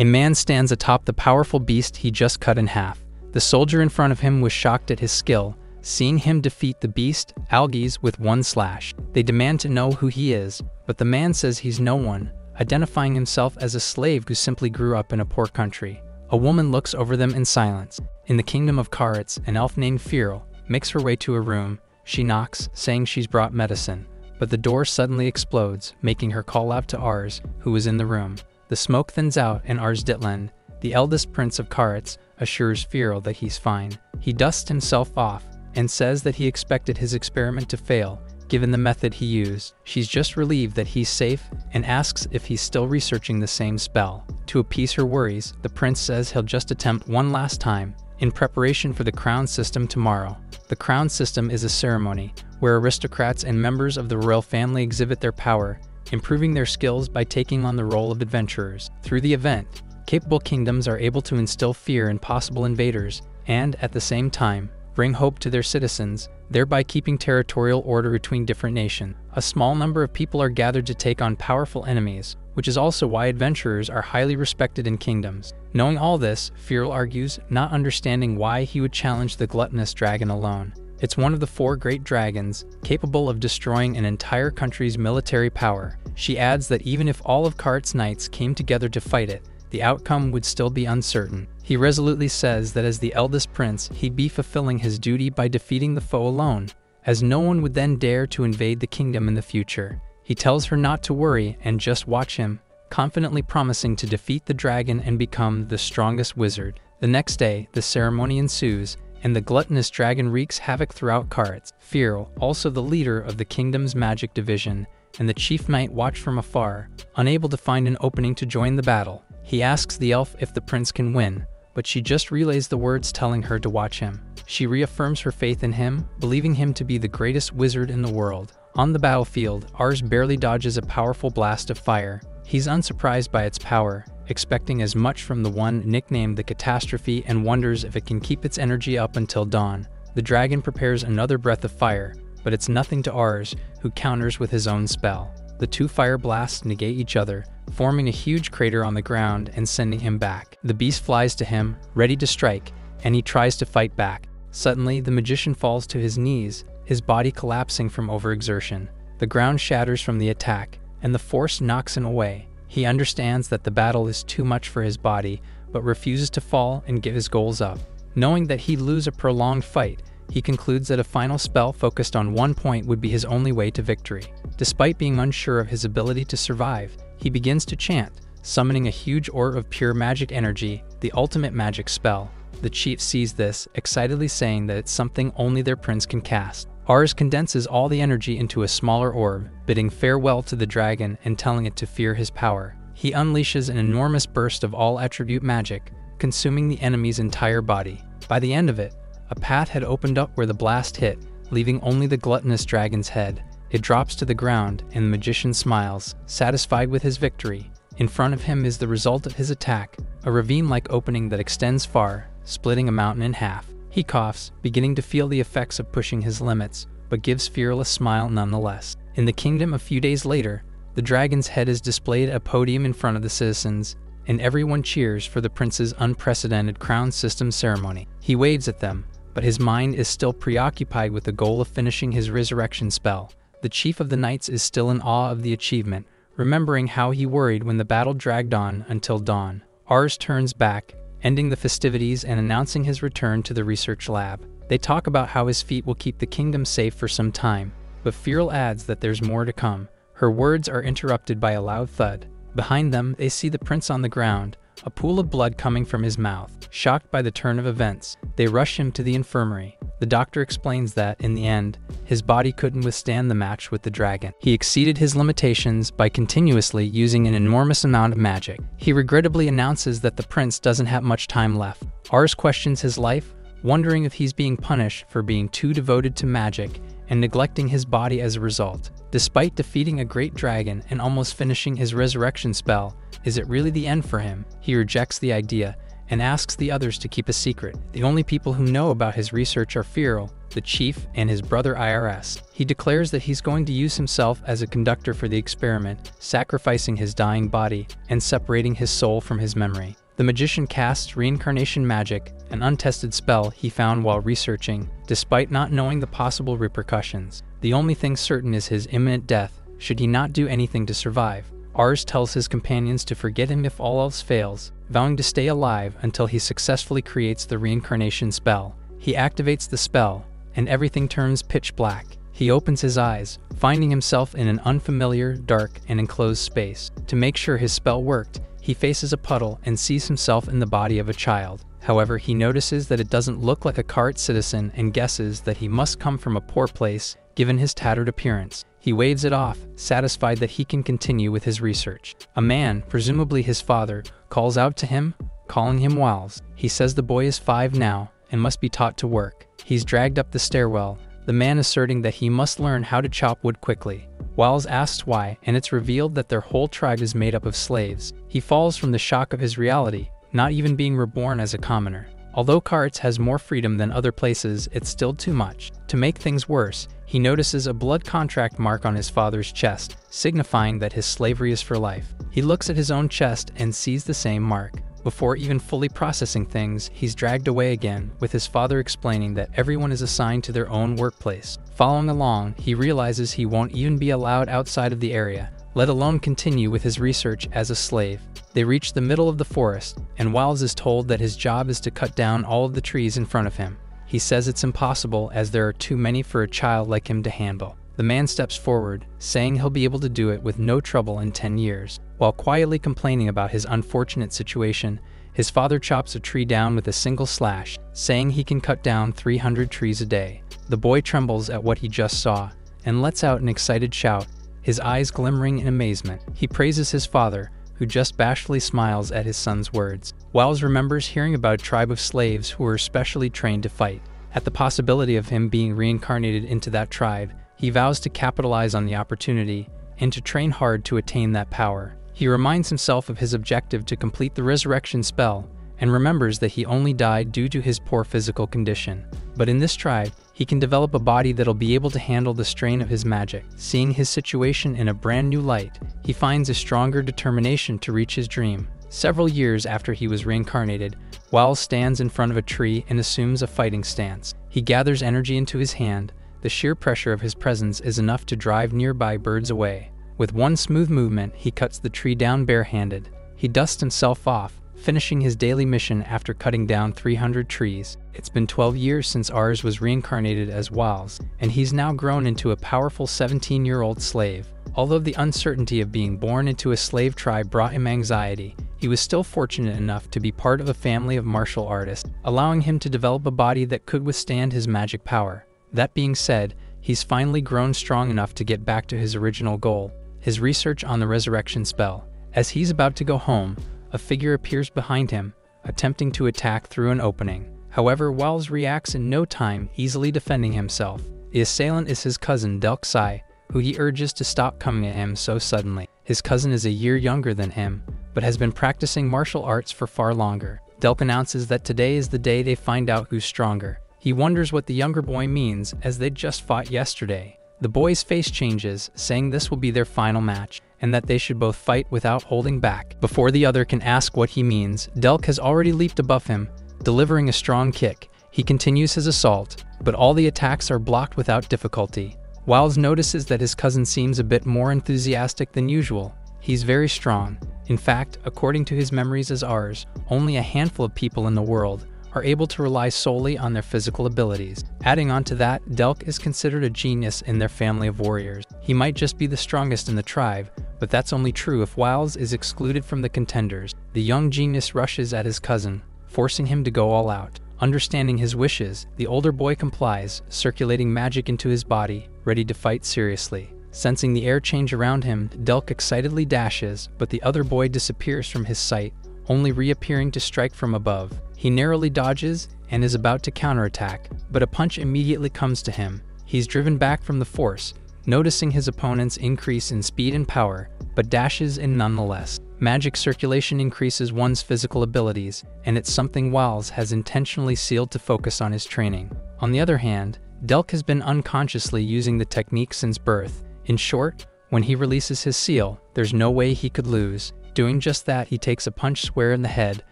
A man stands atop the powerful beast he just cut in half. The soldier in front of him was shocked at his skill, seeing him defeat the beast, Algies, with one slash. They demand to know who he is, but the man says he's no one, identifying himself as a slave who simply grew up in a poor country. A woman looks over them in silence. In the kingdom of Karitz, an elf named Firil makes her way to a room. She knocks, saying she's brought medicine, but the door suddenly explodes, making her call out to Ars, who is in the room. The smoke thins out, and Ars the eldest prince of Karitz, assures Firil that he's fine. He dusts himself off and says that he expected his experiment to fail, given the method he used. She's just relieved that he's safe and asks if he's still researching the same spell. To appease her worries, the prince says he'll just attempt one last time in preparation for the crown system tomorrow. The crown system is a ceremony where aristocrats and members of the royal family exhibit their power, improving their skills by taking on the role of adventurers. Through the event, capable kingdoms are able to instill fear in possible invaders and, at the same time, bring hope to their citizens, thereby keeping territorial order between different nations. A small number of people are gathered to take on powerful enemies, which is also why adventurers are highly respected in kingdoms. Knowing all this, Firil argues, not understanding why he would challenge the gluttonous dragon alone. It's one of the four great dragons, capable of destroying an entire country's military power. She adds that even if all of Kart's knights came together to fight it, the outcome would still be uncertain. He resolutely says that as the eldest prince, he'd be fulfilling his duty by defeating the foe alone, as no one would then dare to invade the kingdom in the future. He tells her not to worry and just watch him, confidently promising to defeat the dragon and become the strongest wizard. The next day, the ceremony ensues, and the gluttonous dragon wreaks havoc throughout Karitz. Firil, also the leader of the kingdom's magic division, and the chief knight watch from afar, unable to find an opening to join the battle. He asks the elf if the prince can win, but she just relays the words telling her to watch him. She reaffirms her faith in him, believing him to be the greatest wizard in the world. On the battlefield, Ars barely dodges a powerful blast of fire. He's unsurprised by its power, expecting as much from the one nicknamed the Catastrophe and wonders if it can keep its energy up until dawn. The dragon prepares another breath of fire, but it's nothing to Ars, who counters with his own spell. The two fire blasts negate each other, forming a huge crater on the ground and sending him back. The beast flies to him, ready to strike, and he tries to fight back. Suddenly, the magician falls to his knees, his body collapsing from overexertion. The ground shatters from the attack, and the force knocks him away. He understands that the battle is too much for his body, but refuses to fall and give his goals up. Knowing that he'd lose a prolonged fight, he concludes that a final spell focused on one point would be his only way to victory. Despite being unsure of his ability to survive, he begins to chant, summoning a huge orb of pure magic energy, the ultimate magic spell. The chief sees this, excitedly saying that it's something only their prince can cast. Ars condenses all the energy into a smaller orb, bidding farewell to the dragon and telling it to fear his power. He unleashes an enormous burst of all attribute magic, consuming the enemy's entire body. By the end of it, a path had opened up where the blast hit, leaving only the gluttonous dragon's head. It drops to the ground, and the magician smiles, satisfied with his victory. In front of him is the result of his attack a ravine like opening that extends far, splitting a mountain in half. He coughs, beginning to feel the effects of pushing his limits, but gives a smile nonetheless. In the kingdom a few days later, the dragon's head is displayed at a podium in front of the citizens, and everyone cheers for the prince's unprecedented crown system ceremony. He waves at them, but his mind is still preoccupied with the goal of finishing his resurrection spell. The chief of the knights is still in awe of the achievement, remembering how he worried when the battle dragged on until dawn. Ars turns back, ending the festivities and announcing his return to the research lab. They talk about how his feat will keep the kingdom safe for some time, but Firil adds that there's more to come. Her words are interrupted by a loud thud. Behind them, they see the prince on the ground, a pool of blood coming from his mouth. Shocked by the turn of events, they rush him to the infirmary. The doctor explains that, in the end, his body couldn't withstand the match with the dragon. He exceeded his limitations by continuously using an enormous amount of magic. He regrettably announces that the prince doesn't have much time left. Ars questions his life, wondering if he's being punished for being too devoted to magic and neglecting his body as a result. Despite defeating a great dragon and almost finishing his resurrection spell, is it really the end for him? He rejects the idea and asks the others to keep a secret. The only people who know about his research are Firil, the chief, and his brother Irs. He declares that he's going to use himself as a conductor for the experiment, sacrificing his dying body and separating his soul from his memory. The magician casts reincarnation magic, an untested spell he found while researching, despite not knowing the possible repercussions. The only thing certain is his imminent death, should he not do anything to survive. Ars tells his companions to forget him if all else fails, vowing to stay alive until he successfully creates the reincarnation spell. He activates the spell, and everything turns pitch black. He opens his eyes, finding himself in an unfamiliar, dark, and enclosed space. To make sure his spell worked, he faces a puddle and sees himself in the body of a child. However, he notices that it doesn't look like a Karitz citizen and guesses that he must come from a poor place given his tattered appearance. He waves it off, satisfied that he can continue with his research. A man, presumably his father, calls out to him, calling him Wiles. He says the boy is five now and must be taught to work. He's dragged up the stairwell, the man asserting that he must learn how to chop wood quickly. Wiles asks why, and it's revealed that their whole tribe is made up of slaves. He falls from the shock of his reality, not even being reborn as a commoner. Although Karitz has more freedom than other places, it's still too much. To make things worse, he notices a blood contract mark on his father's chest, signifying that his slavery is for life. He looks at his own chest and sees the same mark. Before even fully processing things, he's dragged away again, with his father explaining that everyone is assigned to their own workplace. Following along, he realizes he won't even be allowed outside of the area, let alone continue with his research as a slave. They reach the middle of the forest, and Wiles is told that his job is to cut down all of the trees in front of him. He says it's impossible as there are too many for a child like him to handle. The man steps forward, saying he'll be able to do it with no trouble in 10 years. While quietly complaining about his unfortunate situation, his father chops a tree down with a single slash, saying he can cut down 300 trees a day. The boy trembles at what he just saw and lets out an excited shout, his eyes glimmering in amazement. He praises his father, who just bashfully smiles at his son's words. Wiles remembers hearing about a tribe of slaves who were specially trained to fight. At the possibility of him being reincarnated into that tribe, he vows to capitalize on the opportunity and to train hard to attain that power. He reminds himself of his objective to complete the resurrection spell and remembers that he only died due to his poor physical condition. But in this tribe, he can develop a body that'll be able to handle the strain of his magic. Seeing his situation in a brand new light, he finds a stronger determination to reach his dream. Several years after he was reincarnated, Wiles stands in front of a tree and assumes a fighting stance. He gathers energy into his hand. The sheer pressure of his presence is enough to drive nearby birds away. With one smooth movement, he cuts the tree down barehanded. He dusts himself off, finishing his daily mission after cutting down 300 trees. It's been 12 years since Ars was reincarnated as Wiles, and he's now grown into a powerful 17 year old slave. Although the uncertainty of being born into a slave tribe brought him anxiety, he was still fortunate enough to be part of a family of martial artists, allowing him to develop a body that could withstand his magic power. That being said, he's finally grown strong enough to get back to his original goal his research on the resurrection spell. As he's about to go home, a figure appears behind him, attempting to attack through an opening. However, Wiles reacts in no time, easily defending himself. The assailant is his cousin Delk Sai, who he urges to stop coming at him so suddenly. His cousin is a year younger than him, but has been practicing martial arts for far longer. Delk announces that today is the day they find out who's stronger. He wonders what the younger boy means, as they just fought yesterday. The boy's face changes, saying this will be their final match and that they should both fight without holding back. Before the other can ask what he means, Delk has already leaped above him, delivering a strong kick. He continues his assault, but all the attacks are blocked without difficulty. Wiles notices that his cousin seems a bit more enthusiastic than usual. He's very strong. In fact, according to his memories as Ars, only a handful of people in the world are able to rely solely on their physical abilities. Adding on to that, Delk is considered a genius in their family of warriors. He might just be the strongest in the tribe, but that's only true if Wiles is excluded from the contenders. The young genius rushes at his cousin, forcing him to go all out. Understanding his wishes, the older boy complies, circulating magic into his body, ready to fight seriously. Sensing the air change around him, Delk excitedly dashes, but the other boy disappears from his sight, only reappearing to strike from above. He narrowly dodges and is about to counterattack, but a punch immediately comes to him. He's driven back from the force, noticing his opponent's increase in speed and power, but dashes in nonetheless. Magic circulation increases one's physical abilities, and it's something Wiles has intentionally sealed to focus on his training. On the other hand, Delk has been unconsciously using the technique since birth. In short, when he releases his seal, there's no way he could lose. Doing just that, he takes a punch square in the head,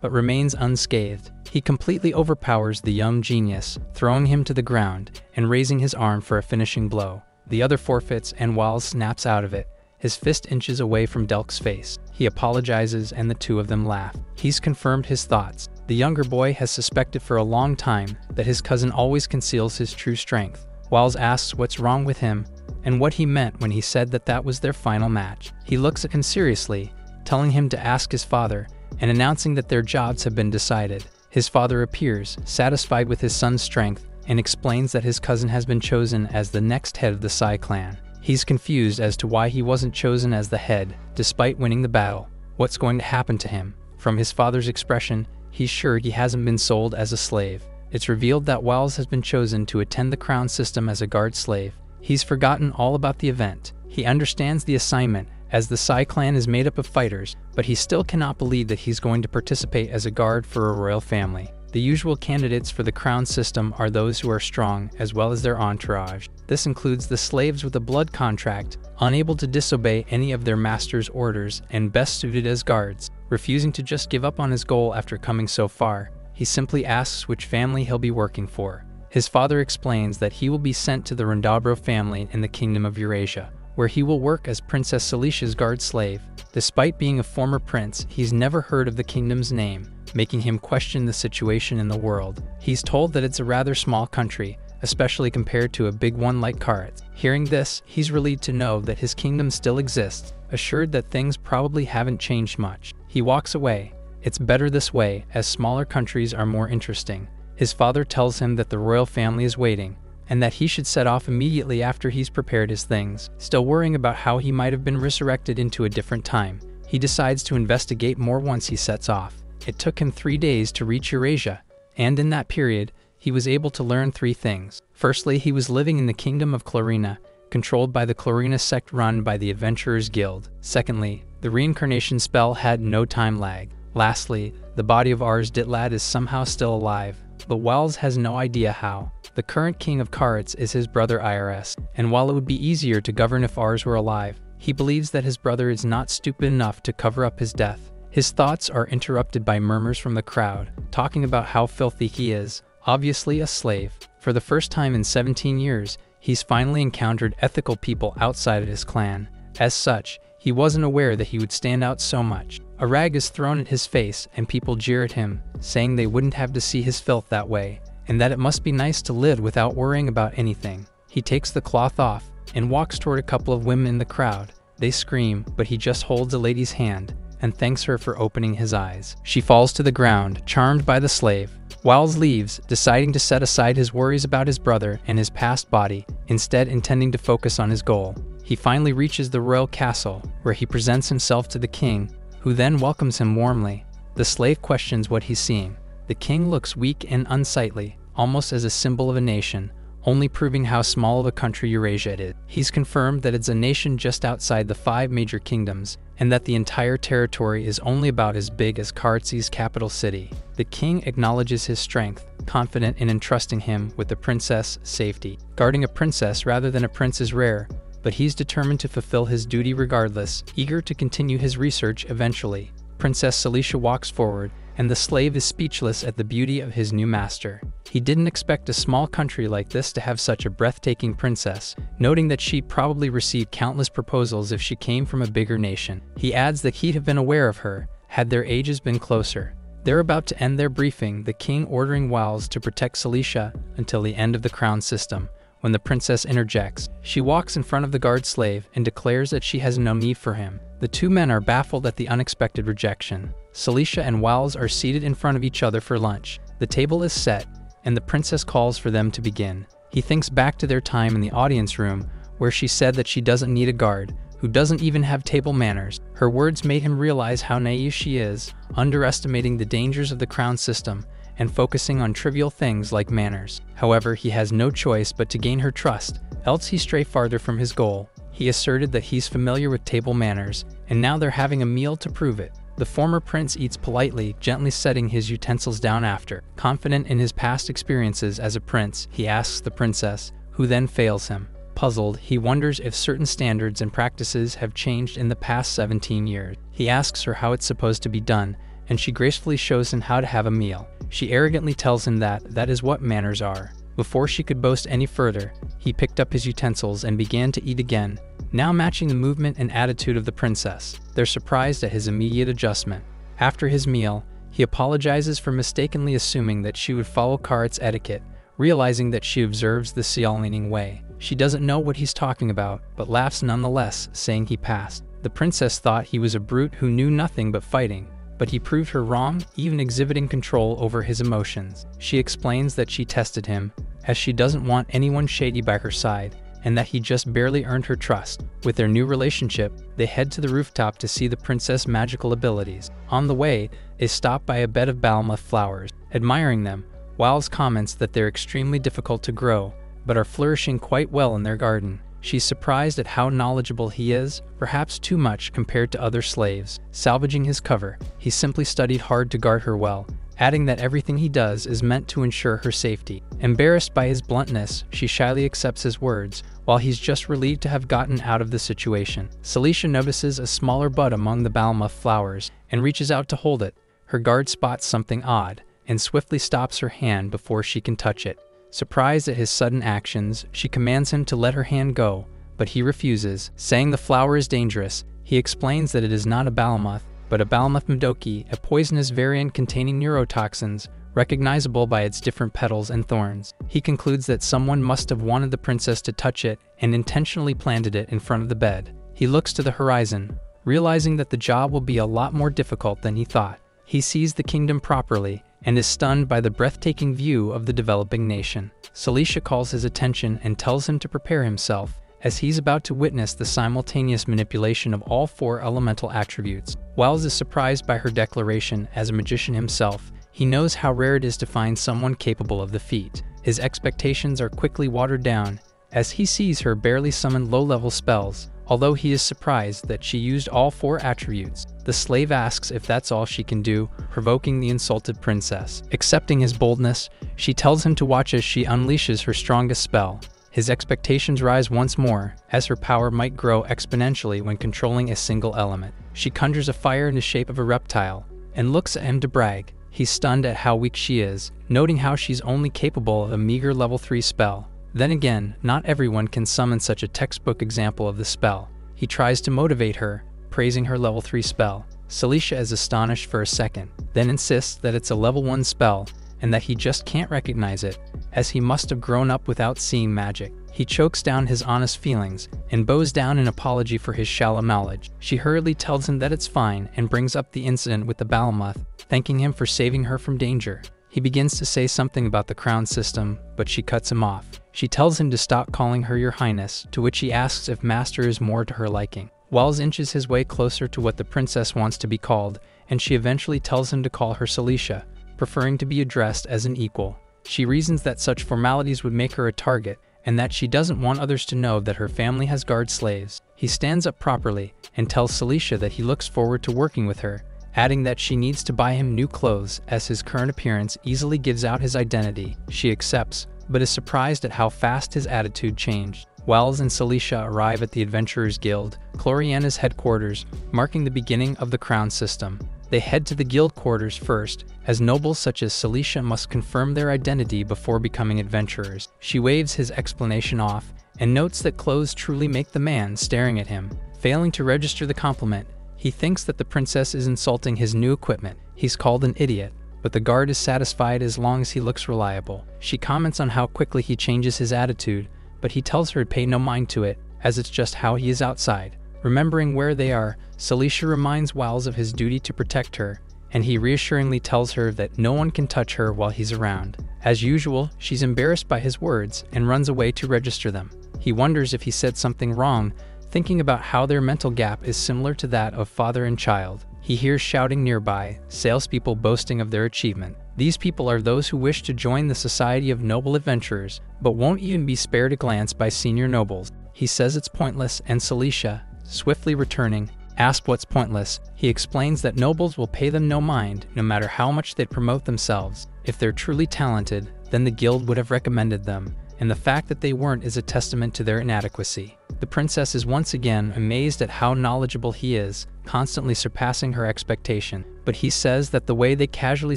but remains unscathed. He completely overpowers the young genius, throwing him to the ground and raising his arm for a finishing blow. The other forfeits and Wiles snaps out of it, his fist inches away from Delk's face. He apologizes and the two of them laugh. He's confirmed his thoughts. The younger boy has suspected for a long time that his cousin always conceals his true strength. Wiles asks what's wrong with him and what he meant when he said that that was their final match. He looks at him seriously, telling him to ask his father and announcing that their jobs have been decided. His father appears, satisfied with his son's strength, and explains that his cousin has been chosen as the next head of the Sai clan. He's confused as to why he wasn't chosen as the head, despite winning the battle. What's going to happen to him? From his father's expression, he's sure he hasn't been sold as a slave. It's revealed that Wiles has been chosen to attend the crown system as a guard slave. He's forgotten all about the event. He understands the assignment, as the Sai clan is made up of fighters, but he still cannot believe that he's going to participate as a guard for a royal family. The usual candidates for the crown system are those who are strong, as well as their entourage. This includes the slaves with a blood contract, unable to disobey any of their master's orders, and best suited as guards. Refusing to just give up on his goal after coming so far, he simply asks which family he'll be working for. His father explains that he will be sent to the Rendabro family in the Kingdom of Eurasia, where he will work as Princess Celicia's guard slave. Despite being a former prince, he's never heard of the kingdom's name, making him question the situation in the world. He's told that it's a rather small country, especially compared to a big one like Karat. Hearing this, he's relieved to know that his kingdom still exists, assured that things probably haven't changed much. He walks away. It's better this way, as smaller countries are more interesting. His father tells him that the royal family is waiting, and that he should set off immediately after he's prepared his things. Still worrying about how he might have been resurrected into a different time, he decides to investigate more once he sets off. It took him three days to reach Eurasia, and in that period, he was able to learn three things. Firstly, he was living in the kingdom of Clarina, controlled by the Clarina sect run by the Adventurers Guild. Secondly, the reincarnation spell had no time lag. Lastly, the body of Ars Ditlad is somehow still alive, but Wells has no idea how. The current king of Karatz is his brother Irs, and while it would be easier to govern if Ars were alive, he believes that his brother is not stupid enough to cover up his death. His thoughts are interrupted by murmurs from the crowd, talking about how filthy he is, obviously a slave. For the first time in 17 years, he's finally encountered ethical people outside of his clan. As such, he wasn't aware that he would stand out so much. A rag is thrown at his face, and people jeer at him, saying they wouldn't have to see his filth that way, and that it must be nice to live without worrying about anything. He takes the cloth off and walks toward a couple of women in the crowd. They scream, but he just holds a lady's hand and thanks her for opening his eyes. She falls to the ground, charmed by the slave. Wiles leaves, deciding to set aside his worries about his brother and his past body, instead intending to focus on his goal. He finally reaches the royal castle, where he presents himself to the king, who then welcomes him warmly. The slave questions what he's seeing. The king looks weak and unsightly, almost as a symbol of a nation, only proving how small of a country Eurasia is. He's confirmed that it's a nation just outside the five major kingdoms, and that the entire territory is only about as big as Karatzi's capital city. The king acknowledges his strength, confident in entrusting him with the princess' safety. Guarding a princess rather than a prince is rare, but he's determined to fulfill his duty regardless, eager to continue his research eventually. Princess Celicia walks forward, and the slave is speechless at the beauty of his new master. He didn't expect a small country like this to have such a breathtaking princess, noting that she'd probably received countless proposals if she came from a bigger nation. He adds that he'd have been aware of her, had their ages been closer. They're about to end their briefing, the king ordering Wiles to protect Celicia until the end of the crown system. When the princess interjects, she walks in front of the guard slave and declares that she has no need for him. The two men are baffled at the unexpected rejection. Celicia and Wiles are seated in front of each other for lunch. The table is set, and the princess calls for them to begin. He thinks back to their time in the audience room, where she said that she doesn't need a guard, who doesn't even have table manners. Her words made him realize how naive she is, underestimating the dangers of the crown system and focusing on trivial things like manners. However, he has no choice but to gain her trust, else he stray farther from his goal. He asserted that he's familiar with table manners, and now they're having a meal to prove it. The former prince eats politely, gently setting his utensils down after. Confident in his past experiences as a prince, he asks the princess, who then fails him. Puzzled, he wonders if certain standards and practices have changed in the past 17 years. He asks her how it's supposed to be done, and she gracefully shows him how to have a meal. She arrogantly tells him that that is what manners are. Before she could boast any further, he picked up his utensils and began to eat again, now matching the movement and attitude of the princess. They're surprised at his immediate adjustment. After his meal, he apologizes for mistakenly assuming that she would follow Karat's etiquette, realizing that she observes the Xiaolining way. She doesn't know what he's talking about, but laughs nonetheless, saying he passed. The princess thought he was a brute who knew nothing but fighting, but he proved her wrong, even exhibiting control over his emotions. She explains that she tested him, as she doesn't want anyone shady by her side, and that he just barely earned her trust. With their new relationship, they head to the rooftop to see the princess' magical abilities. On the way, they stop by a bed of Balmuth flowers. Admiring them, Wiles comments that they're extremely difficult to grow, but are flourishing quite well in their garden. She's surprised at how knowledgeable he is, perhaps too much compared to other slaves. Salvaging his cover, he simply studied hard to guard her well, adding that everything he does is meant to ensure her safety. Embarrassed by his bluntness, she shyly accepts his words, while he's just relieved to have gotten out of the situation. Celicia notices a smaller bud among the Balmuth flowers and reaches out to hold it. Her guard spots something odd and swiftly stops her hand before she can touch it. Surprised at his sudden actions, she commands him to let her hand go, but he refuses, saying the flower is dangerous. He explains that it is not a Balmuth, but a Balmuth Madoki, a poisonous variant containing neurotoxins, recognizable by its different petals and thorns. He concludes that someone must have wanted the princess to touch it and intentionally planted it in front of the bed. He looks to the horizon, realizing that the job will be a lot more difficult than he thought. He sees the kingdom properly and is stunned by the breathtaking view of the developing nation. Celicia calls his attention and tells him to prepare himself, as he's about to witness the simultaneous manipulation of all four elemental attributes. Wiles is surprised by her declaration as a magician himself. He knows how rare it is to find someone capable of the feat. His expectations are quickly watered down, as he sees her barely summon low-level spells, Although he is surprised that she used all four attributes, the slave asks if that's all she can do, provoking the insulted princess. Accepting his boldness, she tells him to watch as she unleashes her strongest spell. His expectations rise once more, as her power might grow exponentially when controlling a single element. She conjures a fire in the shape of a reptile, and looks at him to brag. He's stunned at how weak she is, noting how she's only capable of a meager level 3 spell. Then again, not everyone can summon such a textbook example of the spell. He tries to motivate her, praising her level 3 spell. Celicia is astonished for a second, then insists that it's a level 1 spell and that he just can't recognize it, as he must have grown up without seeing magic. He chokes down his honest feelings and bows down an apology for his shallow knowledge. She hurriedly tells him that it's fine and brings up the incident with the Balmuth, thanking him for saving her from danger. He begins to say something about the crown system, but she cuts him off. She tells him to stop calling her Your Highness, to which he asks if Master is more to her liking. Wiles inches his way closer to what the princess wants to be called, and she eventually tells him to call her Celicia, preferring to be addressed as an equal. She reasons that such formalities would make her a target, and that she doesn't want others to know that her family has guard slaves. He stands up properly and tells Celicia that he looks forward to working with her, adding that she needs to buy him new clothes as his current appearance easily gives out his identity. She accepts, but is surprised at how fast his attitude changed. Wells and Celicia arrive at the Adventurers Guild, Chloriana's headquarters, marking the beginning of the crown system. They head to the guild quarters first, as nobles such as Celicia must confirm their identity before becoming adventurers. She waves his explanation off and notes that clothes truly make the man staring at him. Failing to register the compliment, he thinks that the princess is insulting his new equipment. He's called an idiot, but the guard is satisfied as long as he looks reliable. She comments on how quickly he changes his attitude, but he tells her to pay no mind to it, as it's just how he is outside. Remembering where they are, Celicia reminds Wiles of his duty to protect her, and he reassuringly tells her that no one can touch her while he's around. As usual, she's embarrassed by his words and runs away to register them. He wonders if he said something wrong, thinking about how their mental gap is similar to that of father and child. He hears shouting nearby, salespeople boasting of their achievement. These people are those who wish to join the Society of Noble Adventurers, but won't even be spared a glance by senior nobles. He says it's pointless, and Celicia, swiftly returning, Asked what's pointless, he explains that nobles will pay them no mind no matter how much they promote themselves. If they're truly talented, then the guild would have recommended them, and the fact that they weren't is a testament to their inadequacy. The princess is once again amazed at how knowledgeable he is, constantly surpassing her expectation, but he says that the way they casually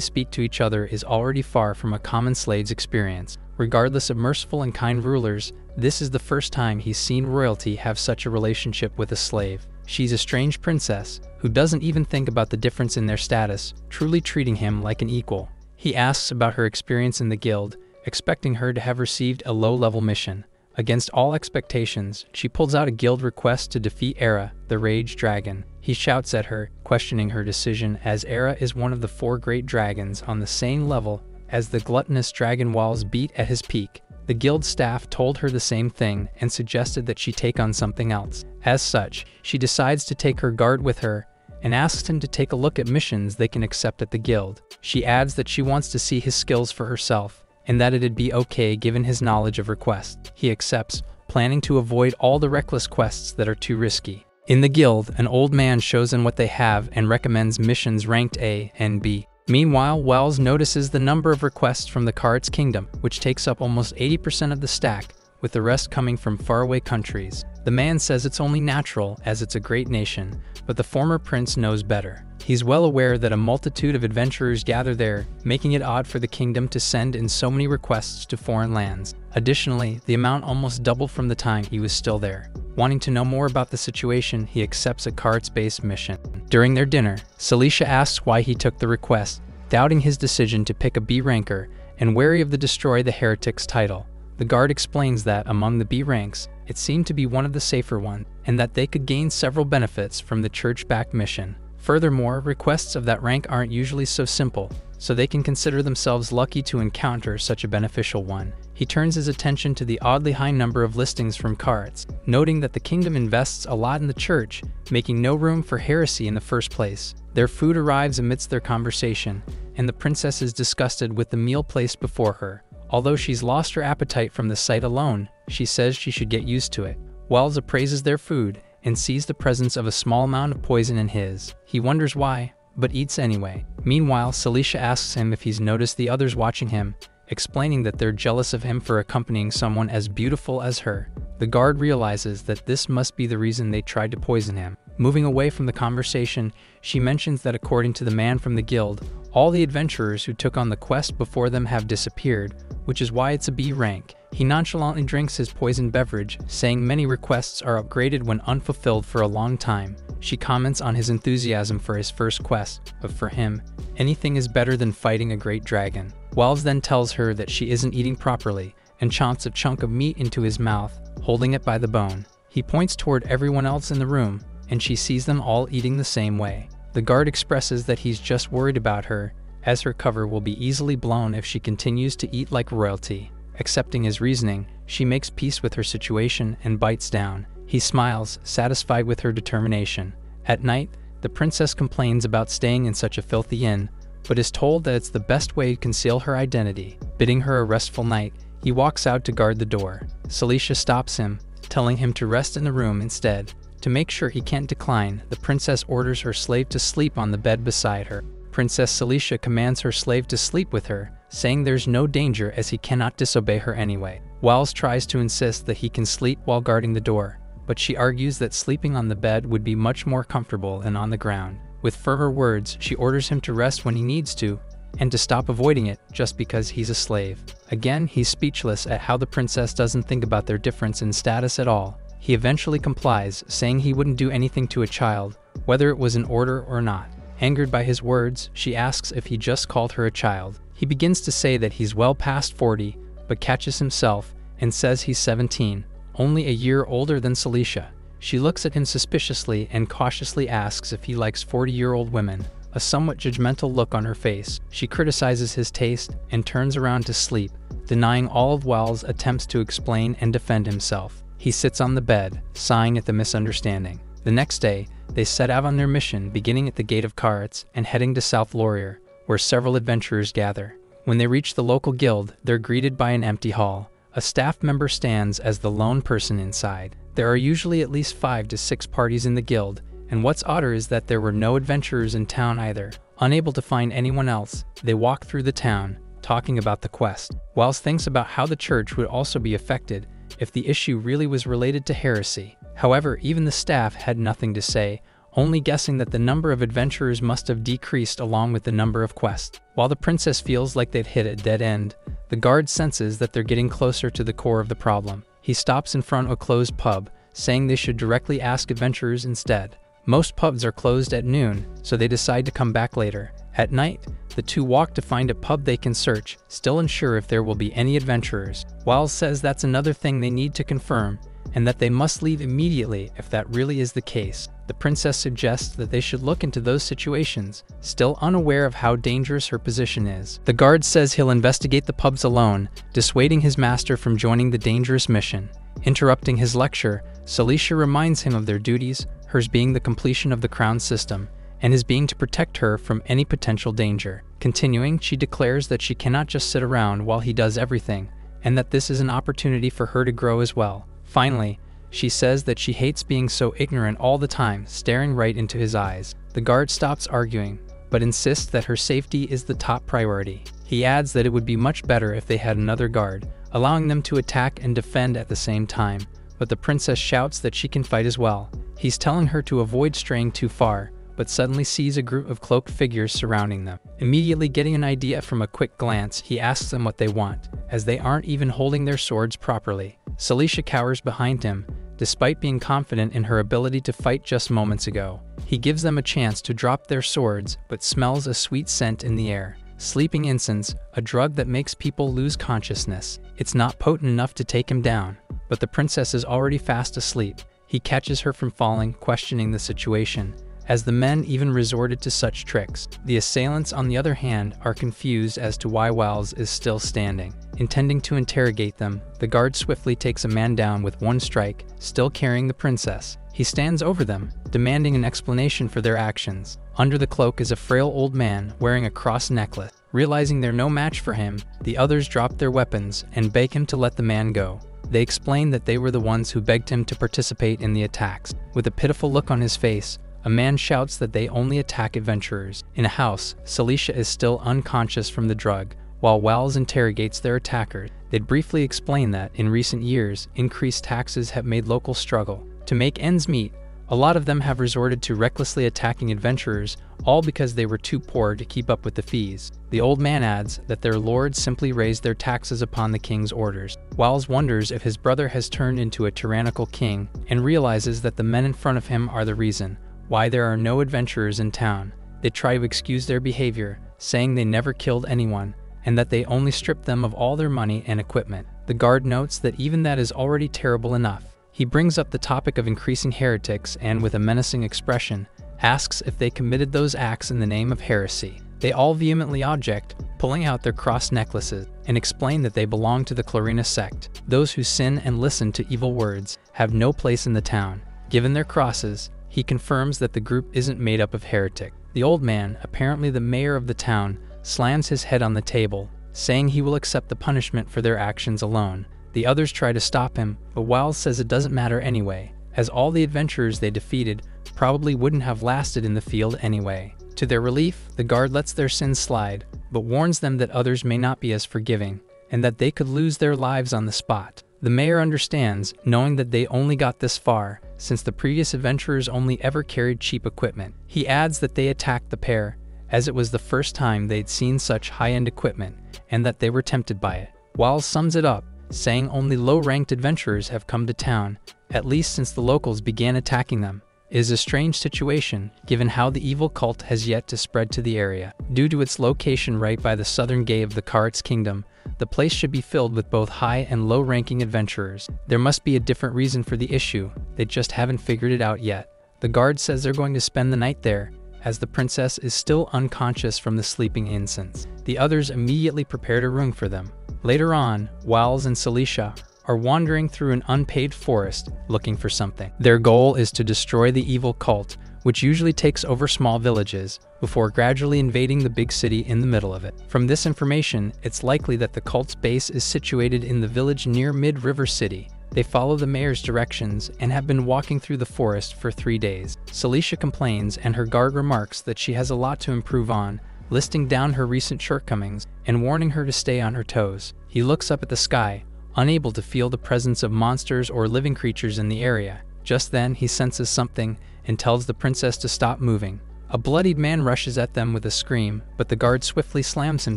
speak to each other is already far from a common slave's experience. Regardless of merciful and kind rulers, this is the first time he's seen royalty have such a relationship with a slave. She's a strange princess, who doesn't even think about the difference in their status, truly treating him like an equal. He asks about her experience in the guild, expecting her to have received a low-level mission. Against all expectations, she pulls out a guild request to defeat Era, the Rage Dragon. He shouts at her, questioning her decision as Era is one of the four great dragons on the same level as the gluttonous dragon walls beat at his peak. The guild staff told her the same thing and suggested that she take on something else. As such, she decides to take her guard with her and asks him to take a look at missions they can accept at the guild. She adds that she wants to see his skills for herself and that it'd be okay given his knowledge of requests. He accepts, planning to avoid all the reckless quests that are too risky. In the guild, an old man shows them what they have and recommends missions ranked A and B. Meanwhile, Wells notices the number of requests from the Karitz Kingdom, which takes up almost 80% of the stack, with the rest coming from faraway countries. The man says it's only natural, as it's a great nation, but the former prince knows better. He's well aware that a multitude of adventurers gather there, making it odd for the kingdom to send in so many requests to foreign lands. Additionally, the amount almost doubled from the time he was still there. Wanting to know more about the situation, he accepts a Karitz-based mission. During their dinner, Celicia asks why he took the request, doubting his decision to pick a B ranker and wary of the Destroy the Heretics title. The guard explains that, among the B ranks, it seemed to be one of the safer ones, and that they could gain several benefits from the church-backed mission. Furthermore, requests of that rank aren't usually so simple, so they can consider themselves lucky to encounter such a beneficial one. He turns his attention to the oddly high number of listings from Karitz, noting that the kingdom invests a lot in the church, making no room for heresy in the first place. Their food arrives amidst their conversation, and the princess is disgusted with the meal placed before her. Although she's lost her appetite from the sight alone, she says she should get used to it. Wells appraises their food and sees the presence of a small amount of poison in his. He wonders why, but eats anyway. Meanwhile, Celicia asks him if he's noticed the others watching him, explaining that they're jealous of him for accompanying someone as beautiful as her. The guard realizes that this must be the reason they tried to poison him. Moving away from the conversation, she mentions that according to the man from the guild, all the adventurers who took on the quest before them have disappeared, which is why it's a B rank. He nonchalantly drinks his poisoned beverage, saying many requests are upgraded when unfulfilled for a long time. She comments on his enthusiasm for his first quest, but for him, anything is better than fighting a great dragon. Wells then tells her that she isn't eating properly and chomps a chunk of meat into his mouth, holding it by the bone. He points toward everyone else in the room, and she sees them all eating the same way. The guard expresses that he's just worried about her, as her cover will be easily blown if she continues to eat like royalty. Accepting his reasoning, she makes peace with her situation and bites down. He smiles, satisfied with her determination. At night, the princess complains about staying in such a filthy inn, but is told that it's the best way to conceal her identity. Bidding her a restful night, he walks out to guard the door. Celicia stops him, telling him to rest in the room instead. To make sure he can't decline, the princess orders her slave to sleep on the bed beside her. Princess Celicia commands her slave to sleep with her, saying there's no danger as he cannot disobey her anyway. Wells tries to insist that he can sleep while guarding the door, but she argues that sleeping on the bed would be much more comfortable than on the ground. With firmer words, she orders him to rest when he needs to, and to stop avoiding it just because he's a slave. Again, he's speechless at how the princess doesn't think about their difference in status at all. He eventually complies, saying he wouldn't do anything to a child, whether it was an order or not. Angered by his words, she asks if he just called her a child. He begins to say that he's well past 40, but catches himself and says he's 17, only a year older than Celicia. She looks at him suspiciously and cautiously asks if he likes 40 year old women. A somewhat judgmental look on her face, she criticizes his taste and turns around to sleep, denying all of Wells' attempts to explain and defend himself. He sits on the bed, sighing at the misunderstanding. The next day, they set out on their mission, beginning at the Gate of Karitz and heading to South Laurier, where several adventurers gather. When they reach the local guild, they're greeted by an empty hall. A staff member stands as the lone person inside. There are usually at least five to six parties in the guild, And what's odder is that there were no adventurers in town either. Unable to find anyone else, they walk through the town, talking about the quest. Wells thinks about how the church would also be affected if the issue really was related to heresy. However, even the staff had nothing to say, only guessing that the number of adventurers must have decreased along with the number of quests. While the princess feels like they've hit a dead end, the guard senses that they're getting closer to the core of the problem. He stops in front of a closed pub, saying they should directly ask adventurers instead. Most pubs are closed at noon, so they decide to come back later. At night, the two walk to find a pub they can search, still unsure if there will be any adventurers. Wiles says that's another thing they need to confirm, and that they must leave immediately if that really is the case. The princess suggests that they should look into those situations, still unaware of how dangerous her position is. The guard says he'll investigate the pubs alone, dissuading his master from joining the dangerous mission. Interrupting his lecture, Celicia reminds him of their duties, hers being the completion of the crown system, and his being to protect her from any potential danger. Continuing, she declares that she cannot just sit around while he does everything, and that this is an opportunity for her to grow as well. Finally, she says that she hates being so ignorant all the time, staring right into his eyes. The guard stops arguing, but insists that her safety is the top priority. He adds that it would be much better if they had another guard, allowing them to attack and defend at the same time, but the princess shouts that she can fight as well. He's telling her to avoid straying too far, but suddenly sees a group of cloaked figures surrounding them. Immediately getting an idea from a quick glance, he asks them what they want, as they aren't even holding their swords properly. Celicia cowers behind him, despite being confident in her ability to fight just moments ago. He gives them a chance to drop their swords, but smells a sweet scent in the air. Sleeping incense, a drug that makes people lose consciousness. It's not potent enough to take him down, but the princess is already fast asleep. He catches her from falling, questioning the situation as the men even resorted to such tricks. The assailants, on the other hand, are confused as to why Wells is still standing. Intending to interrogate them, the guard swiftly takes a man down with one strike, still carrying the princess. He stands over them, demanding an explanation for their actions. Under the cloak is a frail old man wearing a cross necklace. Realizing they're no match for him, the others drop their weapons and beg him to let the man go. They explain that they were the ones who begged him to participate in the attacks. With a pitiful look on his face, a man shouts that they only attack adventurers. In a house, Celicia is still unconscious from the drug, while Wells interrogates their attackers. They'd briefly explain that, in recent years, increased taxes have made locals struggle. To make ends meet, a lot of them have resorted to recklessly attacking adventurers, all because they were too poor to keep up with the fees. The old man adds that their lords simply raised their taxes upon the king's orders. Wells wonders if his brother has turned into a tyrannical king and realizes that the men in front of him are the reason why there are no adventurers in town. They try to excuse their behavior, saying they never killed anyone and that they only stripped them of all their money and equipment. The guard notes that even that is already terrible enough. He brings up the topic of increasing heretics and, with a menacing expression, asks if they committed those acts in the name of heresy. They all vehemently object, pulling out their cross necklaces, and explain that they belong to the Clarina sect. Those who sin and listen to evil words have no place in the town. Given their crosses, he confirms that the group isn't made up of heretics. The old man, apparently the mayor of the town, slams his head on the table, saying he will accept the punishment for their actions alone. The others try to stop him, but Wiles says it doesn't matter anyway, as all the adventurers they defeated probably wouldn't have lasted in the field anyway. To their relief, the guard lets their sins slide, but warns them that others may not be as forgiving, and that they could lose their lives on the spot. The mayor understands, knowing that they only got this far, since the previous adventurers only ever carried cheap equipment. He adds that they attacked the pair, as it was the first time they'd seen such high end equipment, and that they were tempted by it. Wiles sums it up, saying only low ranked adventurers have come to town, at least since the locals began attacking them. It is a strange situation, given how the evil cult has yet to spread to the area. Due to its location right by the southern gate of the Karatz Kingdom, the place should be filled with both high and low ranking adventurers. There must be a different reason for the issue, they just haven't figured it out yet. The guard says they're going to spend the night there, as the princess is still unconscious from the sleeping incense. The others immediately prepared a room for them. Later on, Wiles and Celicia are wandering through an unpaved forest looking for something. Their goal is to destroy the evil cult, which usually takes over small villages, before gradually invading the big city in the middle of it. From this information, it's likely that the cult's base is situated in the village near Mid River City, They follow the mayor's directions and have been walking through the forest for three days. Celicia complains and her guard remarks that she has a lot to improve on, listing down her recent shortcomings and warning her to stay on her toes. He looks up at the sky, unable to feel the presence of monsters or living creatures in the area. Just then, he senses something and tells the princess to stop moving. A bloodied man rushes at them with a scream, but the guard swiftly slams him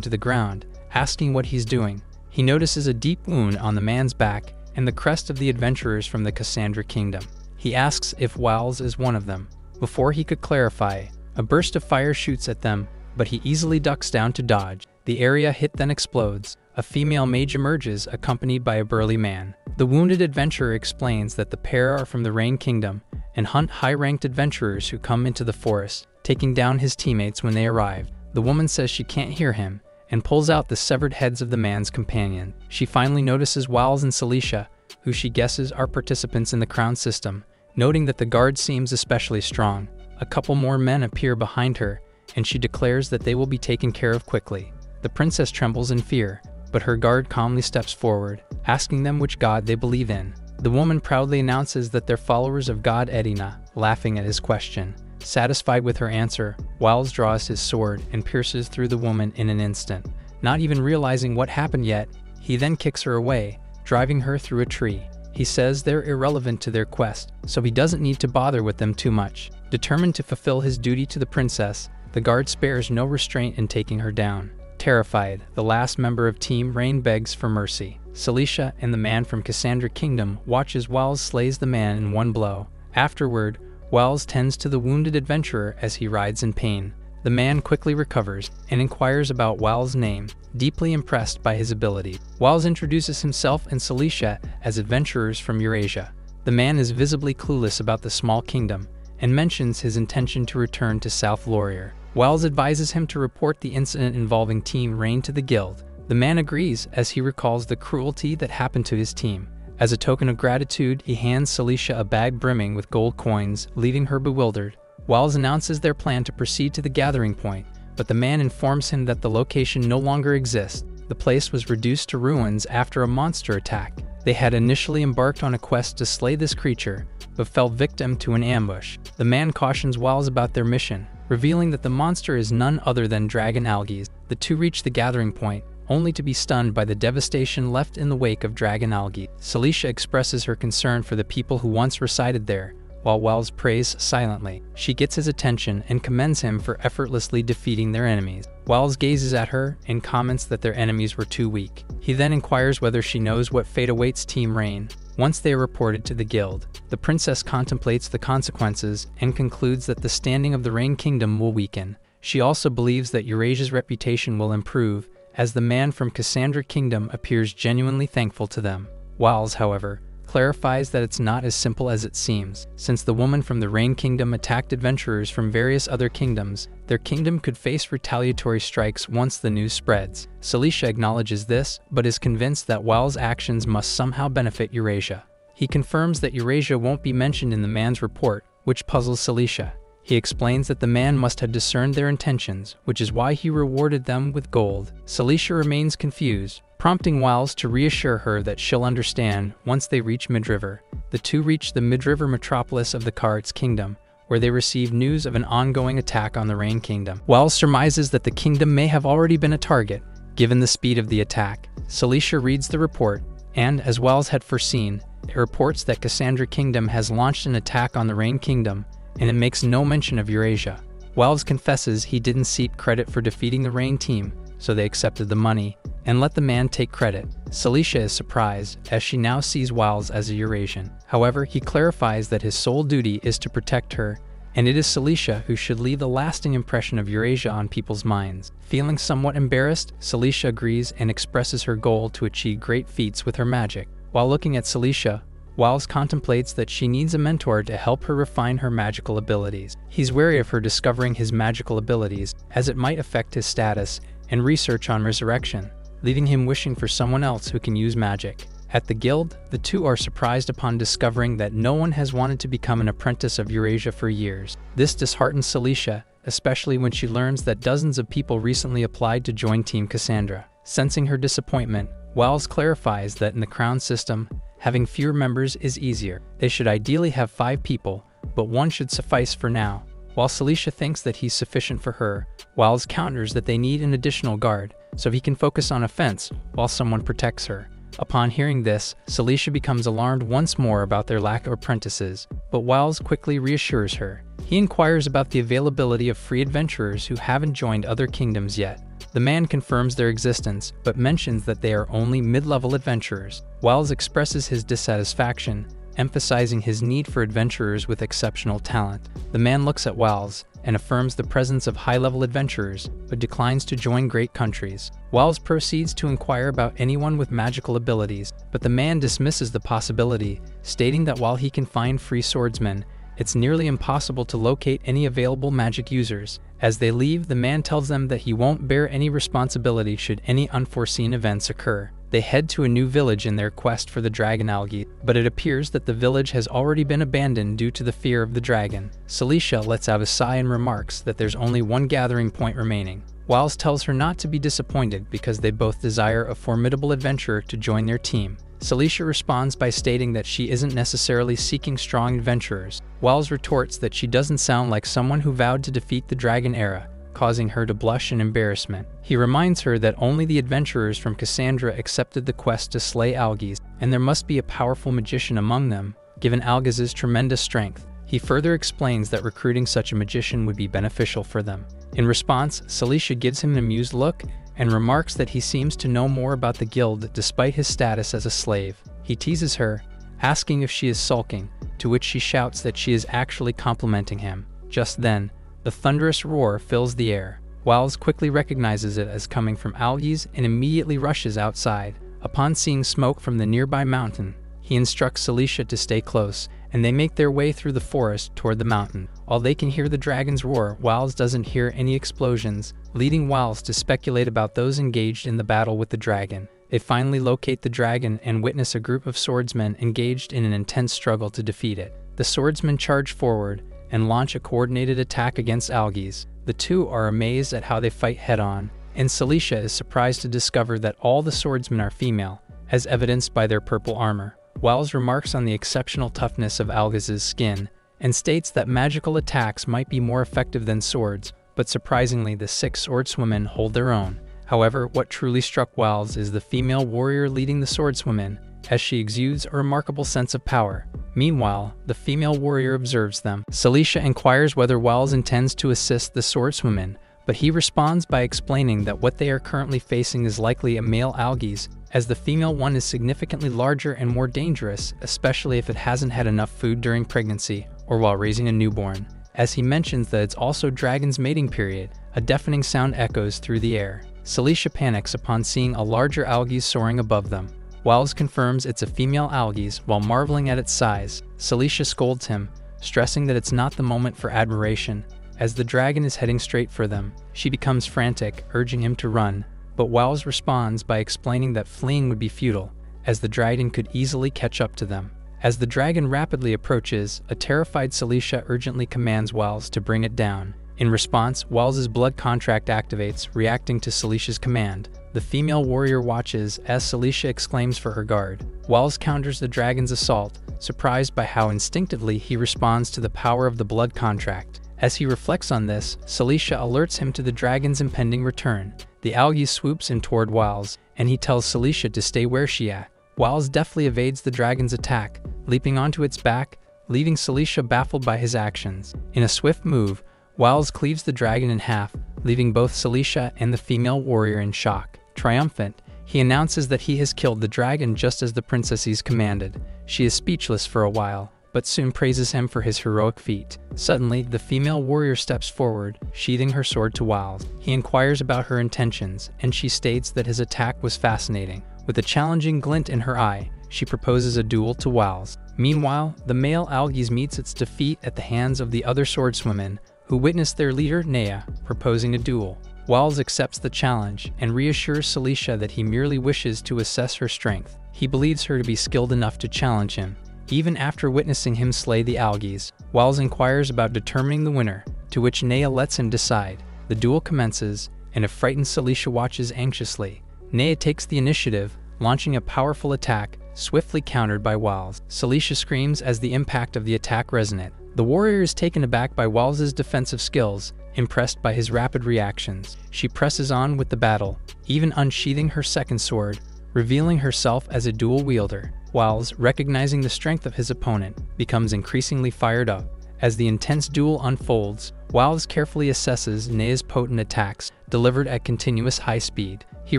to the ground, asking what he's doing. He notices a deep wound on the man's back and the crest of the adventurers from the Cassandra Kingdom. He asks if Wiles is one of them. Before he could clarify, a burst of fire shoots at them, but he easily ducks down to dodge. The area hit then explodes. A female mage emerges, accompanied by a burly man. The wounded adventurer explains that the pair are from the Rain Kingdom and hunt high ranked adventurers who come into the forest, taking down his teammates when they arrive. The woman says she can't hear him and pulls out the severed heads of the man's companion. She finally notices Wiles and Celicia, who she guesses are participants in the crown system, noting that the guard seems especially strong. A couple more men appear behind her, and she declares that they will be taken care of quickly. The princess trembles in fear, but her guard calmly steps forward, asking them which god they believe in. The woman proudly announces that they're followers of God Edina, laughing at his question. Satisfied with her answer, Wiles draws his sword and pierces through the woman in an instant. Not even realizing what happened yet, he then kicks her away, driving her through a tree. He says they're irrelevant to their quest, so he doesn't need to bother with them too much. Determined to fulfill his duty to the princess, the guard spares no restraint in taking her down. Terrified, the last member of Team Rain begs for mercy. Celicia and the man from Cassandra Kingdom watch as Wiles slays the man in one blow. Afterward, Wells tends to the wounded adventurer as he rides in pain. The man quickly recovers and inquires about Wiles' name, deeply impressed by his ability. Wells introduces himself and Celicia as adventurers from Eurasia. The man is visibly clueless about the small kingdom and mentions his intention to return to South Laurier. Wiles advises him to report the incident involving Team Rain to the Guild. The man agrees as he recalls the cruelty that happened to his team. As a token of gratitude, he hands Celicia a bag brimming with gold coins, leaving her bewildered. Wells announces their plan to proceed to the gathering point, but the man informs him that the location no longer exists. The place was reduced to ruins after a monster attack. They had initially embarked on a quest to slay this creature, but fell victim to an ambush. The man cautions Wells about their mission, revealing that the monster is none other than Dragon Algiz. The two reach the gathering point, only to be stunned by the devastation left in the wake of Dragon Algae. Celicia expresses her concern for the people who once resided there, while Wells prays silently. She gets his attention and commends him for effortlessly defeating their enemies. Wells gazes at her and comments that their enemies were too weak. He then inquires whether she knows what fate awaits Team Rain. Once they are reported to the guild, the princess contemplates the consequences and concludes that the standing of the Rain Kingdom will weaken. She also believes that Eurasia's reputation will improve as the man from Cassandra Kingdom appears genuinely thankful to them. Wiles, however, clarifies that it's not as simple as it seems. Since the woman from the Rain Kingdom attacked adventurers from various other kingdoms, their kingdom could face retaliatory strikes once the news spreads. Celicia acknowledges this, but is convinced that Wiles' actions must somehow benefit Eurasia. He confirms that Eurasia won't be mentioned in the man's report, which puzzles Celicia. He explains that the man must have discerned their intentions, which is why he rewarded them with gold. Celicia remains confused, prompting Wiles to reassure her that she'll understand once they reach Midriver. The two reach the Midriver metropolis of the Karitz Kingdom, where they receive news of an ongoing attack on the Rain Kingdom. Wiles surmises that the kingdom may have already been a target, given the speed of the attack. Celicia reads the report, and, as Wiles had foreseen, it reports that Cassandra Kingdom has launched an attack on the Rain Kingdom, and it makes no mention of Eurasia. Wiles confesses he didn't seek credit for defeating the Rain team, so they accepted the money and let the man take credit. Celicia is surprised, as she now sees Wiles as a Eurasian. However, he clarifies that his sole duty is to protect her, and it is Celicia who should leave a lasting impression of Eurasia on people's minds. Feeling somewhat embarrassed, Celicia agrees and expresses her goal to achieve great feats with her magic. While looking at Celicia, Wiles contemplates that she needs a mentor to help her refine her magical abilities. He's wary of her discovering his magical abilities, as it might affect his status and research on resurrection, leaving him wishing for someone else who can use magic. At the guild, the two are surprised upon discovering that no one has wanted to become an apprentice of Eurasia for years. This disheartens Celicia, especially when she learns that dozens of people recently applied to join Team Cassandra. Sensing her disappointment, Wells clarifies that in the crown system, Having fewer members is easier. They should ideally have five people, but one should suffice for now. While Celicia thinks that he's sufficient for her, Wiles counters that they need an additional guard, so he can focus on offense while someone protects her. Upon hearing this, Celicia becomes alarmed once more about their lack of apprentices, but Wiles quickly reassures her. He inquires about the availability of free adventurers who haven't joined other kingdoms yet. The man confirms their existence, but mentions that they are only mid-level adventurers. Wiles expresses his dissatisfaction, emphasizing his need for adventurers with exceptional talent. The man looks at Wells and affirms the presence of high-level adventurers, but declines to join great countries. Wells proceeds to inquire about anyone with magical abilities, but the man dismisses the possibility, stating that while he can find free swordsmen, it's nearly impossible to locate any available magic users. As they leave, the man tells them that he won't bear any responsibility should any unforeseen events occur. They head to a new village in their quest for the dragon algae, but it appears that the village has already been abandoned due to the fear of the dragon. Celicia lets out a sigh and remarks that there's only one gathering point remaining. Wiles tells her not to be disappointed because they both desire a formidable adventurer to join their team. Celicia responds by stating that she isn't necessarily seeking strong adventurers. Wiles retorts that she doesn't sound like someone who vowed to defeat the dragon era, causing her to blush in embarrassment. He reminds her that only the adventurers from Cassandra accepted the quest to slay Algiz, and there must be a powerful magician among them, given Algiz's tremendous strength. He further explains that recruiting such a magician would be beneficial for them. In response, Celicia gives him an amused look and remarks that he seems to know more about the guild despite his status as a slave. He teases her, asking if she is sulking, to which she shouts that she is actually complimenting him. Just then, the thunderous roar fills the air. Wiles quickly recognizes it as coming from Algiz and immediately rushes outside. Upon seeing smoke from the nearby mountain, he instructs Celicia to stay close, and they make their way through the forest toward the mountain. While they can hear the dragon's roar, Wiles doesn't hear any explosions, leading Wiles to speculate about those engaged in the battle with the dragon. They finally locate the dragon and witness a group of swordsmen engaged in an intense struggle to defeat it. The swordsmen charge forward, and launch a coordinated attack against Algiz. The two are amazed at how they fight head on, and Celicia is surprised to discover that all the swordsmen are female, as evidenced by their purple armor. Wiles remarks on the exceptional toughness of Algiz's skin and states that magical attacks might be more effective than swords, but surprisingly, the six swordswomen hold their own. However, what truly struck Wiles is the female warrior leading the swordswomen, as she exudes a remarkable sense of power. Meanwhile, the female warrior observes them. Celicia inquires whether Wiles intends to assist the swordswomen, but he responds by explaining that what they are currently facing is likely a male Algiz, as the female one is significantly larger and more dangerous, especially if it hasn't had enough food during pregnancy or while raising a newborn. As he mentions that it's also Dragon's mating period, a deafening sound echoes through the air. Celicia panics upon seeing a larger algae soaring above them. Wiles confirms it's a female Algiz while marveling at its size. Celicia scolds him, stressing that it's not the moment for admiration. As the dragon is heading straight for them, she becomes frantic, urging him to run. But Wiles responds by explaining that fleeing would be futile, as the dragon could easily catch up to them. As the dragon rapidly approaches, a terrified Celicia urgently commands Wiles to bring it down. In response, Wiles's blood contract activates, reacting to Celicia's command. The female warrior watches as Celicia exclaims for her guard. Wiles counters the dragon's assault, surprised by how instinctively he responds to the power of the blood contract. As he reflects on this, Celicia alerts him to the dragon's impending return. The Algiz swoops in toward Wiles, and he tells Celicia to stay where she at. Wiles deftly evades the dragon's attack, leaping onto its back, leaving Celicia baffled by his actions. In a swift move, Wiles cleaves the dragon in half, leaving both Celicia and the female warrior in shock. Triumphant, he announces that he has killed the dragon just as the princesses commanded. She is speechless for a while, but soon praises him for his heroic feat. Suddenly, the female warrior steps forward, sheathing her sword to Wiles. He inquires about her intentions, and she states that his attack was fascinating. With a challenging glint in her eye, she proposes a duel to Wiles. Meanwhile, the male Algiz meets its defeat at the hands of the other swordswomen, who witness their leader, Nea, proposing a duel. Wiles accepts the challenge and reassures Celicia that he merely wishes to assess her strength. He believes her to be skilled enough to challenge him, even after witnessing him slay the Algiz. Wiles inquires about determining the winner, to which Nea lets him decide. The duel commences, and a frightened Celicia watches anxiously. Nea takes the initiative, launching a powerful attack, swiftly countered by Wals. Celicia screams as the impact of the attack resonate. The warrior is taken aback by Wals's defensive skills, impressed by his rapid reactions. She presses on with the battle, even unsheathing her second sword, revealing herself as a dual wielder. Wals, recognizing the strength of his opponent, becomes increasingly fired up. As the intense duel unfolds, Wals carefully assesses Nea's potent attacks, delivered at continuous high speed. He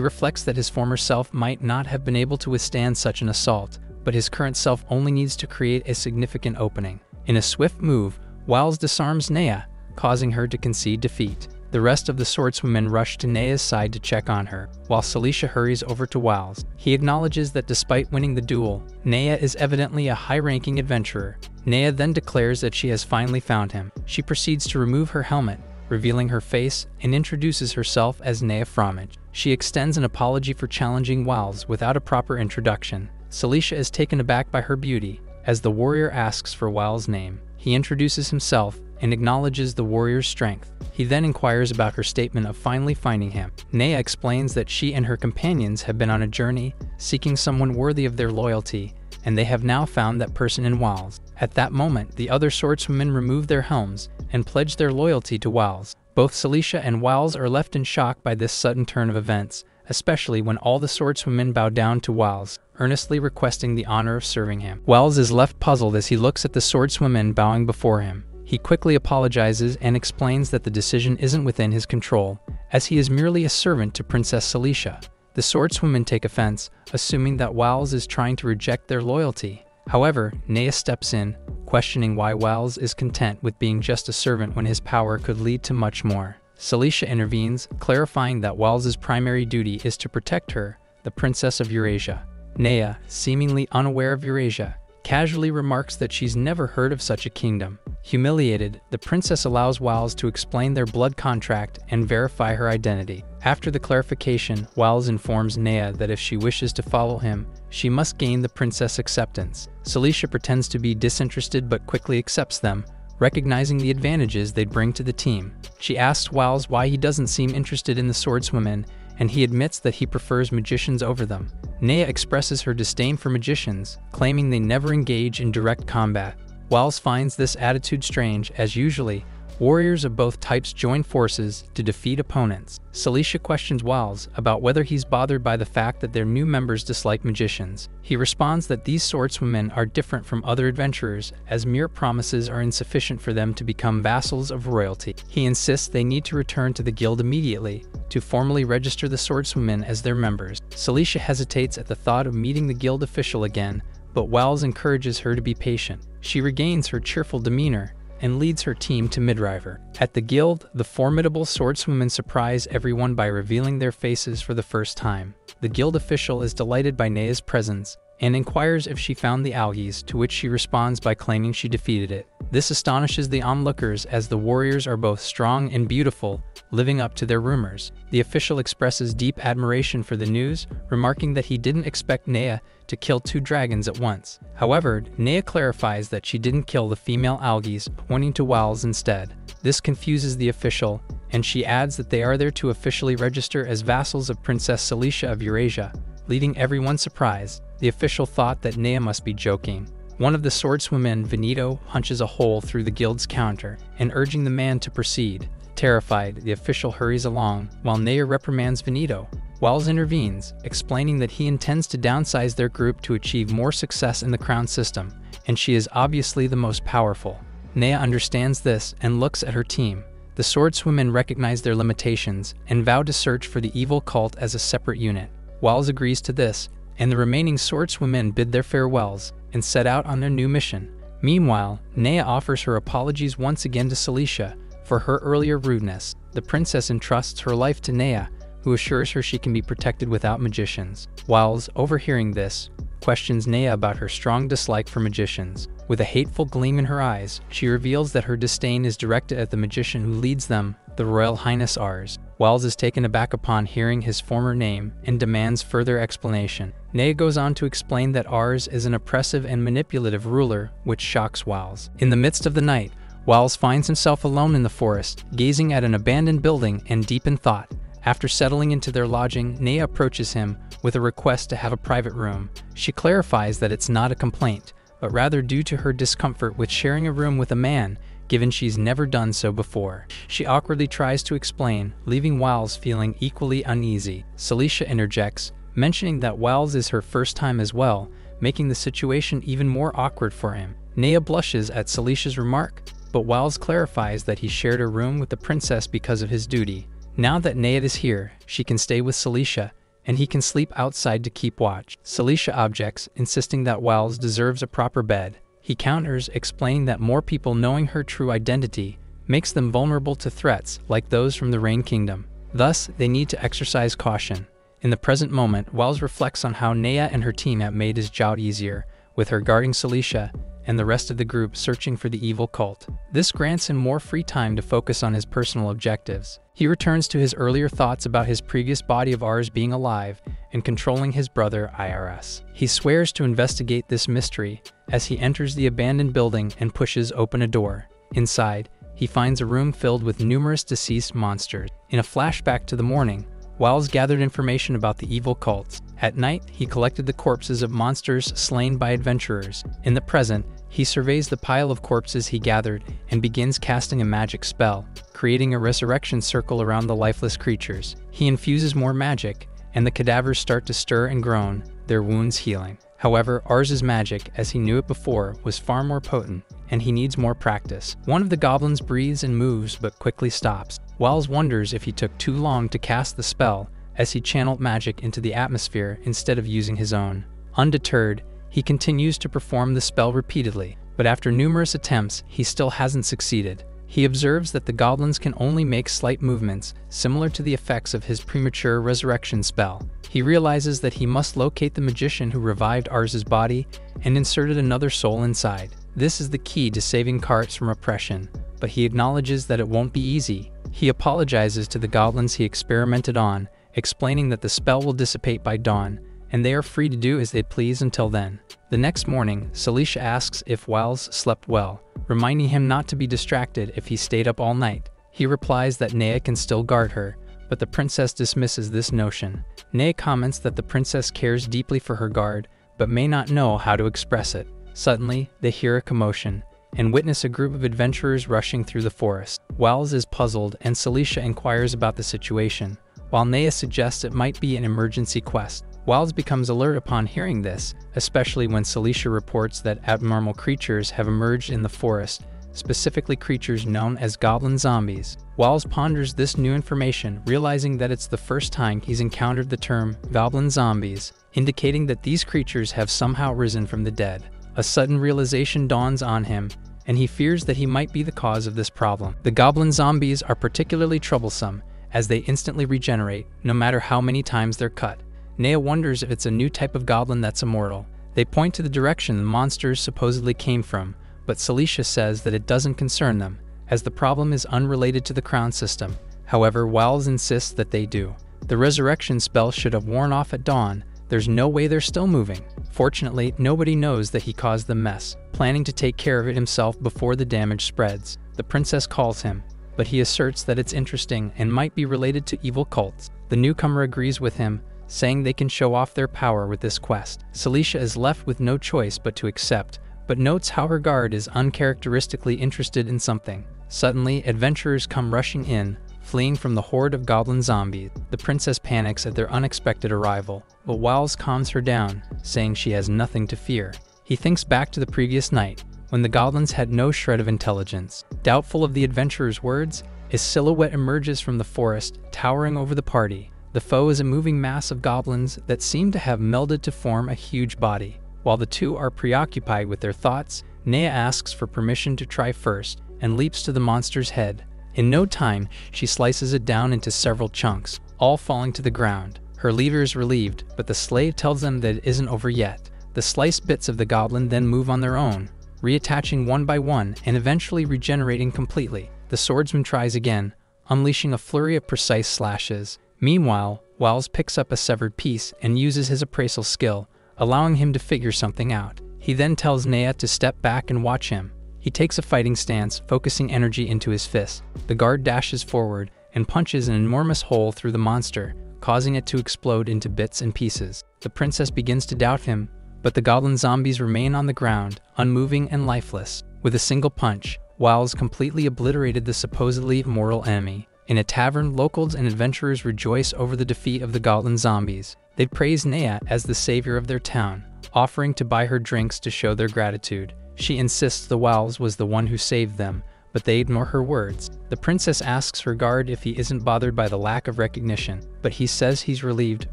reflects that his former self might not have been able to withstand such an assault, but his current self only needs to create a significant opening. In a swift move, Wals disarms Nea, causing her to concede defeat. The rest of the swordswomen rush to Nea's side to check on her, while Celicia hurries over to Wals. He acknowledges that despite winning the duel, Nea is evidently a high-ranking adventurer. Nea then declares that she has finally found him. She proceeds to remove her helmet, revealing her face, and introduces herself as Nea Fromage. She extends an apology for challenging Wals without a proper introduction. Celicia is taken aback by her beauty, as the warrior asks for Wals' name. He introduces himself and acknowledges the warrior's strength. He then inquires about her statement of finally finding him. Nea explains that she and her companions have been on a journey, seeking someone worthy of their loyalty, and they have now found that person in Wals. At that moment, the other swordswomen remove their helms and pledge their loyalty to Wals. Both Celicia and Wals are left in shock by this sudden turn of events, especially when all the swordswomen bow down to Wals, earnestly requesting the honor of serving him. Wells is left puzzled as he looks at the swordswomen bowing before him. He quickly apologizes and explains that the decision isn't within his control, as he is merely a servant to Princess Celicia. The swordswomen take offense, assuming that Wals is trying to reject their loyalty. However, Nea steps in, questioning why Wals is content with being just a servant when his power could lead to much more. Celicia intervenes, clarifying that Wals's primary duty is to protect her, the Princess of Eurasia. Nea, seemingly unaware of Eurasia, casually remarks that she's never heard of such a kingdom. Humiliated, the princess allows Wals to explain their blood contract and verify her identity. After the clarification, Wals informs Nea that if she wishes to follow him, she must gain the princess' acceptance. Celicia pretends to be disinterested but quickly accepts them, recognizing the advantages they'd bring to the team. She asks Wals why he doesn't seem interested in the swordswomen and he admits that he prefers magicians over them. Nea expresses her disdain for magicians, claiming they never engage in direct combat. Wals finds this attitude strange, as usually, Warriors of both types join forces to defeat opponents. Celicia questions Wals about whether he's bothered by the fact that their new members dislike magicians. He responds that these swordswomen are different from other adventurers, as mere promises are insufficient for them to become vassals of royalty. He insists they need to return to the guild immediately to formally register the swordswomen as their members. Celicia hesitates at the thought of meeting the guild official again, but Wals encourages her to be patient. She regains her cheerful demeanor and leads her team to Midriver. At the guild, the formidable swordswomen surprise everyone by revealing their faces for the first time. The guild official is delighted by Nea's presence and inquires if she found the Algiz, to which she responds by claiming she defeated it. This astonishes the onlookers as the warriors are both strong and beautiful, living up to their rumors. The official expresses deep admiration for the news, remarking that he didn't expect Nea to kill two dragons at once. However, Nea clarifies that she didn't kill the female Algiz, pointing to Wals instead. This confuses the official, and she adds that they are there to officially register as vassals of Princess Celicia of Eurasia, leaving everyone surprised. The official thought that Nea must be joking. One of the swordswomen, Venito, punches a hole through the guild's counter and urging the man to proceed. Terrified, the official hurries along, while Nea reprimands Venito. Wals intervenes, explaining that he intends to downsize their group to achieve more success in the crown system, and she is obviously the most powerful. Nea understands this and looks at her team. The swordswomen recognize their limitations and vow to search for the evil cult as a separate unit. Wells agrees to this, and the remaining swordswomen bid their farewells and set out on their new mission. Meanwhile, Nea offers her apologies once again to Celicia for her earlier rudeness. The princess entrusts her life to Nea, who assures her she can be protected without magicians. Wals, overhearing this, questions Nea about her strong dislike for magicians. With a hateful gleam in her eyes, she reveals that her disdain is directed at the magician who leads them, the Royal Highness Ars. Wals is taken aback upon hearing his former name and demands further explanation. Nea goes on to explain that Ars is an oppressive and manipulative ruler, which shocks Wals. In the midst of the night, Wals finds himself alone in the forest, gazing at an abandoned building and deep in thought. After settling into their lodging, Naya approaches him with a request to have a private room. She clarifies that it's not a complaint, but rather due to her discomfort with sharing a room with a man, given she's never done so before. She awkwardly tries to explain, leaving Wiles feeling equally uneasy. Celicia interjects, mentioning that Wiles is her first time as well, making the situation even more awkward for him. Naya blushes at Celicia's remark, but Wiles clarifies that he shared a room with the princess because of his duty. Now that Nayad is here, she can stay with Celicia, and he can sleep outside to keep watch. Celicia objects, insisting that Wells deserves a proper bed. He counters, explaining that more people knowing her true identity makes them vulnerable to threats like those from the Rain Kingdom. Thus, they need to exercise caution. In the present moment, Wells reflects on how Naya and her team have made his job easier, with her guarding Celicia and the rest of the group searching for the evil cult. This grants him more free time to focus on his personal objectives. He returns to his earlier thoughts about his previous body of Ars being alive and controlling his brother Irs. He swears to investigate this mystery as he enters the abandoned building and pushes open a door. Inside, he finds a room filled with numerous deceased monsters. In a flashback to the morning, Wiles gathered information about the evil cults. At night, he collected the corpses of monsters slain by adventurers. In the present, he surveys the pile of corpses he gathered and begins casting a magic spell, creating a resurrection circle around the lifeless creatures. He infuses more magic, and the cadavers start to stir and groan, their wounds healing. However, Ars's magic, as he knew it before, was far more potent, and he needs more practice. One of the goblins breathes and moves, but quickly stops. Wiles wonders if he took too long to cast the spell, as he channeled magic into the atmosphere instead of using his own. Undeterred, he continues to perform the spell repeatedly, but after numerous attempts, he still hasn't succeeded. He observes that the goblins can only make slight movements, similar to the effects of his premature resurrection spell. He realizes that he must locate the magician who revived Ars's body and inserted another soul inside. This is the key to saving Karitz from oppression, but he acknowledges that it won't be easy. He apologizes to the goblins he experimented on, explaining that the spell will dissipate by dawn, and they are free to do as they please until then. The next morning, Celicia asks if Wiles slept well, reminding him not to be distracted if he stayed up all night. He replies that Naya can still guard her, but the princess dismisses this notion. Naya comments that the princess cares deeply for her guard, but may not know how to express it. Suddenly, they hear a commotion and witness a group of adventurers rushing through the forest. Wiles is puzzled and Celicia inquires about the situation, while Naya suggests it might be an emergency quest. Wiles becomes alert upon hearing this, especially when Celicia reports that abnormal creatures have emerged in the forest, specifically creatures known as goblin zombies. Wiles ponders this new information, realizing that it's the first time he's encountered the term goblin zombies, indicating that these creatures have somehow risen from the dead. A sudden realization dawns on him, and he fears that he might be the cause of this problem. The goblin zombies are particularly troublesome, as they instantly regenerate, no matter how many times they're cut. Naya wonders if it's a new type of goblin that's immortal. They point to the direction the monsters supposedly came from, but Celicia says that it doesn't concern them, as the problem is unrelated to the crown system. However, Wiles insists that they do. The resurrection spell should have worn off at dawn. There's no way they're still moving. Fortunately, nobody knows that he caused the mess, planning to take care of it himself before the damage spreads. The princess calls him, but he asserts that it's interesting and might be related to evil cults. The newcomer agrees with him, saying they can show off their power with this quest. Celicia is left with no choice but to accept, but notes how her guard is uncharacteristically interested in something. Suddenly, adventurers come rushing in, fleeing from the horde of goblin zombies. The princess panics at their unexpected arrival, but Wiles calms her down, saying she has nothing to fear. He thinks back to the previous night, when the goblins had no shred of intelligence. Doubtful of the adventurer's words, a silhouette emerges from the forest, towering over the party. The foe is a moving mass of goblins that seem to have melded to form a huge body. While the two are preoccupied with their thoughts, Naya asks for permission to try first and leaps to the monster's head. In no time, she slices it down into several chunks, all falling to the ground. Her leader is relieved, but the slave tells them that it isn't over yet. The sliced bits of the goblin then move on their own, reattaching one by one and eventually regenerating completely. The swordsman tries again, unleashing a flurry of precise slashes. Meanwhile, Wiles picks up a severed piece and uses his appraisal skill, allowing him to figure something out. He then tells Naya to step back and watch him. He takes a fighting stance, focusing energy into his fist. The guard dashes forward, and punches an enormous hole through the monster, causing it to explode into bits and pieces. The princess begins to doubt him, but the goblin zombies remain on the ground, unmoving and lifeless. With a single punch, Wiles completely obliterated the supposedly mortal enemy. In a tavern, locals and adventurers rejoice over the defeat of the goblin zombies. They praise Nea as the savior of their town, offering to buy her drinks to show their gratitude. She insists the Wiles was the one who saved them, but they ignore her words. The princess asks her guard if he isn't bothered by the lack of recognition, but he says he's relieved,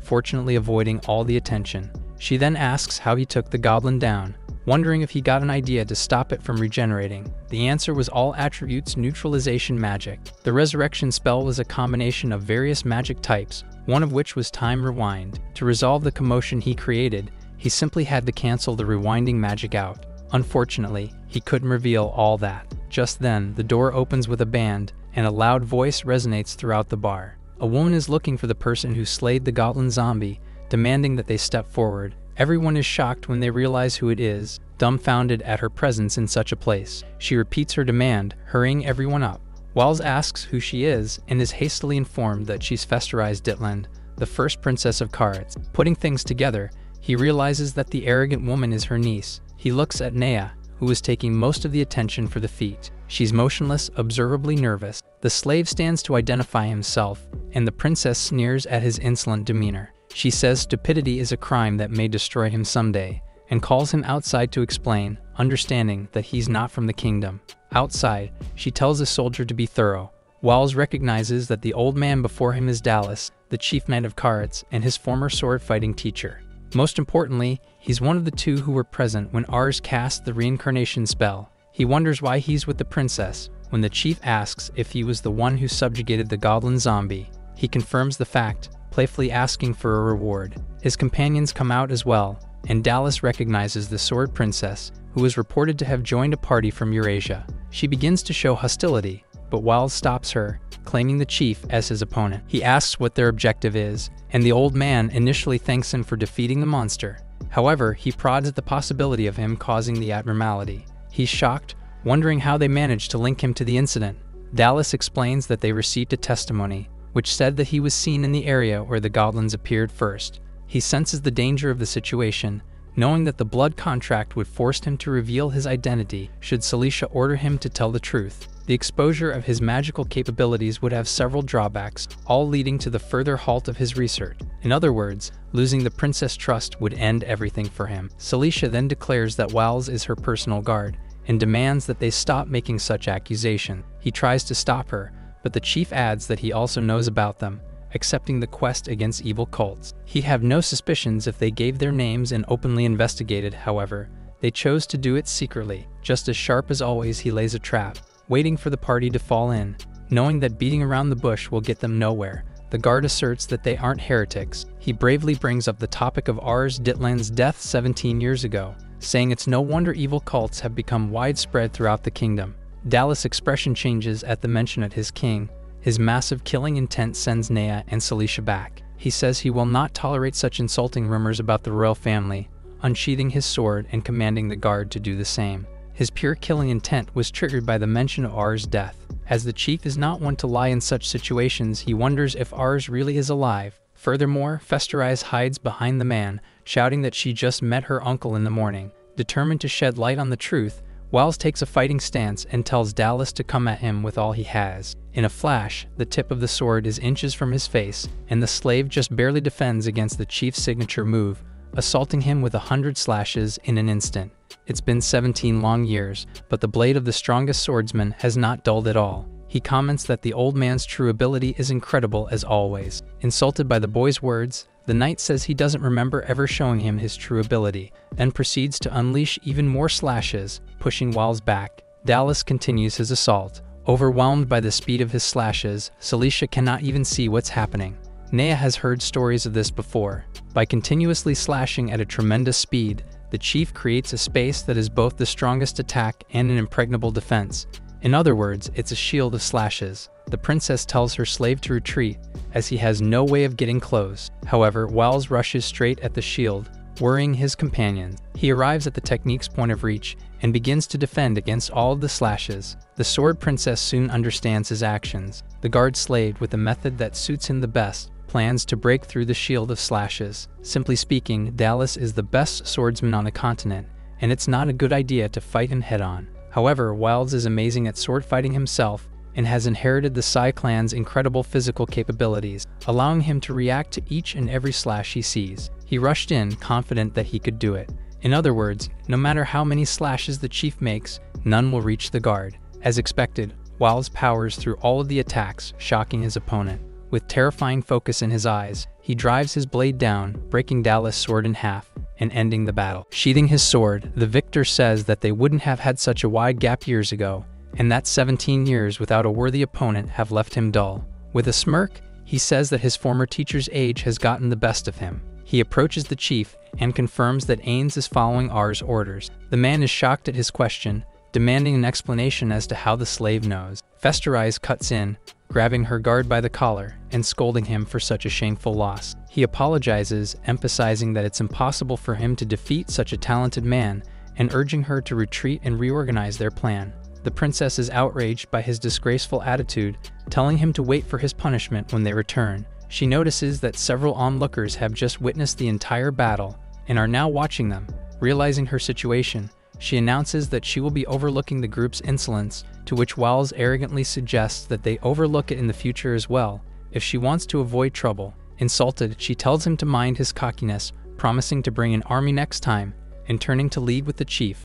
fortunately avoiding all the attention. She then asks how he took the goblin down, wondering if he got an idea to stop it from regenerating. The answer was all attributes neutralization magic. The resurrection spell was a combination of various magic types, one of which was time rewind. To resolve the commotion he created, he simply had to cancel the rewinding magic out. Unfortunately, he couldn't reveal all that. Just then, the door opens with a band, and a loud voice resonates throughout the bar. A woman is looking for the person who slayed the goblin zombie, demanding that they step forward. Everyone is shocked when they realize who it is, dumbfounded at her presence in such a place. She repeats her demand, hurrying everyone up. Wiles asks who she is and is hastily informed that she's Festerized Ditland, the first princess of Karitz. Putting things together, he realizes that the arrogant woman is her niece. He looks at Nea, who is taking most of the attention for the feat. She's motionless, observably nervous. The slave stands to identify himself, and the princess sneers at his insolent demeanor. She says stupidity is a crime that may destroy him someday, and calls him outside to explain, understanding that he's not from the kingdom. Outside, she tells the soldier to be thorough. Wiles recognizes that the old man before him is Dallas, the chief knight of Karitz, and his former sword fighting teacher. Most importantly, he's one of the two who were present when Ars cast the reincarnation spell. He wonders why he's with the princess when the chief asks if he was the one who subjugated the goblin zombie. He confirms the fact, playfully asking for a reward. His companions come out as well, and Dallas recognizes the Sword Princess, who is reported to have joined a party from Eurasia. She begins to show hostility, but Wiles stops her, claiming the chief as his opponent. He asks what their objective is, and the old man initially thanks him for defeating the monster. However, he prods at the possibility of him causing the abnormality. He's shocked, wondering how they managed to link him to the incident. Dallas explains that they received a testimony, which said that he was seen in the area where the goblins appeared first. He senses the danger of the situation, knowing that the blood contract would force him to reveal his identity should Celicia order him to tell the truth. The exposure of his magical capabilities would have several drawbacks, all leading to the further halt of his research. In other words, losing the princess' trust would end everything for him. Celicia then declares that Wiles is her personal guard, and demands that they stop making such accusation. He tries to stop her, but the chief adds that he also knows about them, accepting the quest against evil cults. He'd have no suspicions if they gave their names and openly investigated, however. They chose to do it secretly. Just as sharp as always, he lays a trap, waiting for the party to fall in. Knowing that beating around the bush will get them nowhere, the guard asserts that they aren't heretics. He bravely brings up the topic of Ars Ditland's death 17 years ago, saying it's no wonder evil cults have become widespread throughout the kingdom. Dallas' expression changes at the mention of his king. His massive killing intent sends Nea and Celicia back. He says he will not tolerate such insulting rumors about the royal family, unsheathing his sword and commanding the guard to do the same. His pure killing intent was triggered by the mention of Ars' death. As the chief is not one to lie in such situations, he wonders if Ars really is alive. Furthermore, Festerize hides behind the man, shouting that she just met her uncle in the morning. Determined to shed light on the truth, Wiles takes a fighting stance and tells Dallas to come at him with all he has. In a flash, the tip of the sword is inches from his face, and the slave just barely defends against the chief's signature move, assaulting him with a hundred slashes in an instant. It's been 17 long years, but the blade of the strongest swordsman has not dulled at all. He comments that the old man's true ability is incredible as always. Insulted by the boy's words, the knight says he doesn't remember ever showing him his true ability, then proceeds to unleash even more slashes, pushing Wiles back. Dallas continues his assault. Overwhelmed by the speed of his slashes, Celicia cannot even see what's happening. Nea has heard stories of this before. By continuously slashing at a tremendous speed, the chief creates a space that is both the strongest attack and an impregnable defense. In other words, it's a shield of slashes. The princess tells her slave to retreat, as he has no way of getting close. However, Wells rushes straight at the shield, worrying his companions. He arrives at the technique's point of reach and begins to defend against all of the slashes. The Sword Princess soon understands his actions. The guard slave, with a method that suits him the best, plans to break through the shield of slashes. Simply speaking, Dallas is the best swordsman on the continent, and it's not a good idea to fight him head on. However, Wilds is amazing at sword fighting himself and has inherited the Psy clan's incredible physical capabilities, allowing him to react to each and every slash he sees. He rushed in, confident that he could do it. In other words, no matter how many slashes the chief makes, none will reach the guard. As expected, Wilds powers through all of the attacks, shocking his opponent. With terrifying focus in his eyes, he drives his blade down, breaking Dallas' sword in half and ending the battle. Sheathing his sword, the victor says that they wouldn't have had such a wide gap years ago and that 17 years without a worthy opponent have left him dull. With a smirk, he says that his former teacher's age has gotten the best of him. He approaches the chief and confirms that Ains is following Ars' orders. The man is shocked at his question, demanding an explanation as to how the slave knows. Festerize cuts in, grabbing her guard by the collar and scolding him for such a shameful loss. He apologizes, emphasizing that it's impossible for him to defeat such a talented man and urging her to retreat and reorganize their plan. The princess is outraged by his disgraceful attitude, telling him to wait for his punishment when they return. She notices that several onlookers have just witnessed the entire battle and are now watching them. Realizing her situation, she announces that she will be overlooking the group's insolence, to which Wells arrogantly suggests that they overlook it in the future as well, if she wants to avoid trouble. Insulted, she tells him to mind his cockiness, promising to bring an army next time, and turning to lead with the chief,